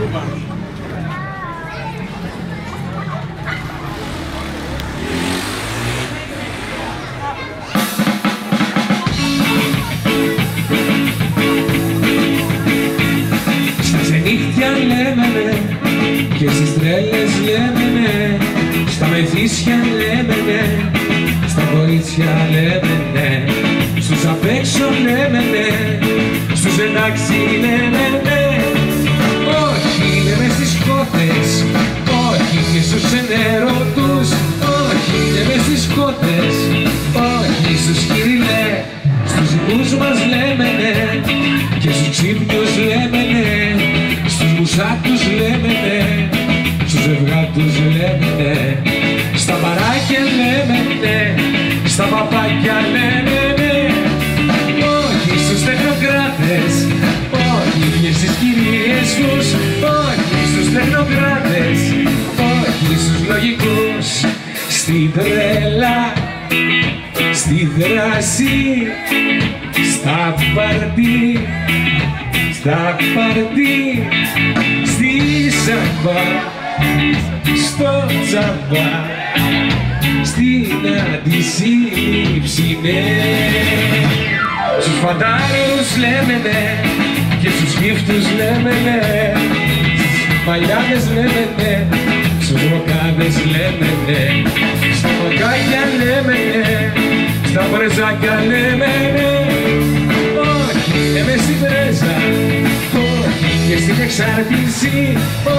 Στα ξενύχτια λέμε ναι και στις τρέλες λέμε ναι Στα μεθύσια λέμε ναι Στα κορίτσια λέμε ναι Στους απ' έξω λέμε ναι Στους εντάξει λέμε ναι Στους δικούς μας λέμε ναι. Και στους ξύπνιους λέμε ναι. Στους μουσάτους λέμε ναι. Στους ζευγάτους λέμε ναι. Στα παράκια λέμε ναι. Στα παπάκια λέμε ναι. Όχι στους τεχνοκράτες. Όχι και στις κυρίες τους. Όχι στους τεχνοκράτες. Όχι στους λογικούς. Στην τρέλα Στη δράση Στα παρτί Στα παρτί Στη σαμπά Στο τσαμπά Στην αντισύλληψη ναι. Στους φαντάρους λέμε ναι Και στους γύφτους λέμε ναι. Στις παλιάδες λέμε ναι Στους ροκάδες λέμε ναι Στα πρεζάκια λέμε ναι Όχι, λέμε στην πρέζα. Όχι, και στην εξάρτηση.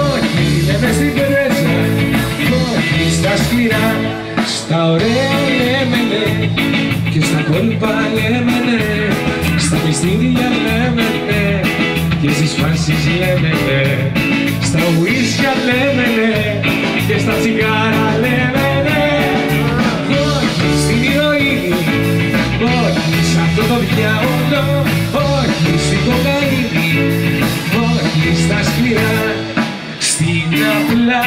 Όχι, λέμε στην πρέζα. Όχι, στα σκληρά Στα ωραία λέμε ναι Και στα κόλπα λέμε ναι Στα μυστήρια λέμε ναι Και στις φάσεις λέμε ναι Στα ουίσκια λέμε ναι Και στα τσιγάρα το διάολο Όχι στην κοκαίνη Όχι στα σκληρά Στην απλά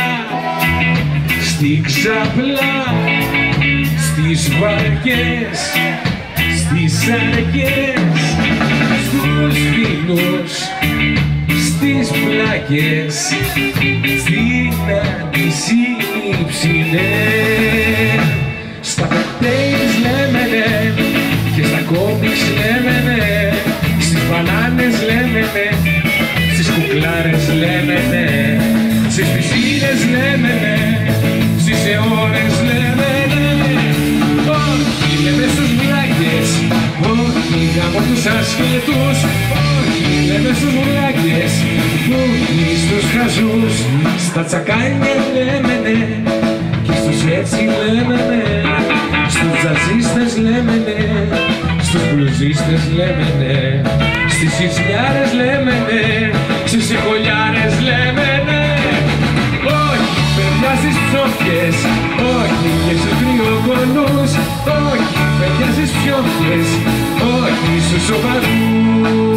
Στην ξαπλά Στις βαρκές Στις αρκές Στους φίλους Στις πλάκες Στην αντισύλληψη ναι. Στα κουκλάρες λέμε ναι Στις πισίνες λέμε ναι Στις αιώνες λέμε ναι Όχι λέμε στους βλάκες Όχι γάμο τους ασχετούς Όχι λέμε στους βλάκες Όχι στους χαζούς. Στα τσακάνια λέμε ναι Και στους έτσι λέμε ναι Στους τζαζίστες λέμε ναι Στους μπλουζίστες λέμε ναι Στις ισιάρες λέμε ναι ψόφιες Όχι, και στους κρυοκονούς Όχι, παιδιά στις ψόφιες Όχι, στους σοβαρούς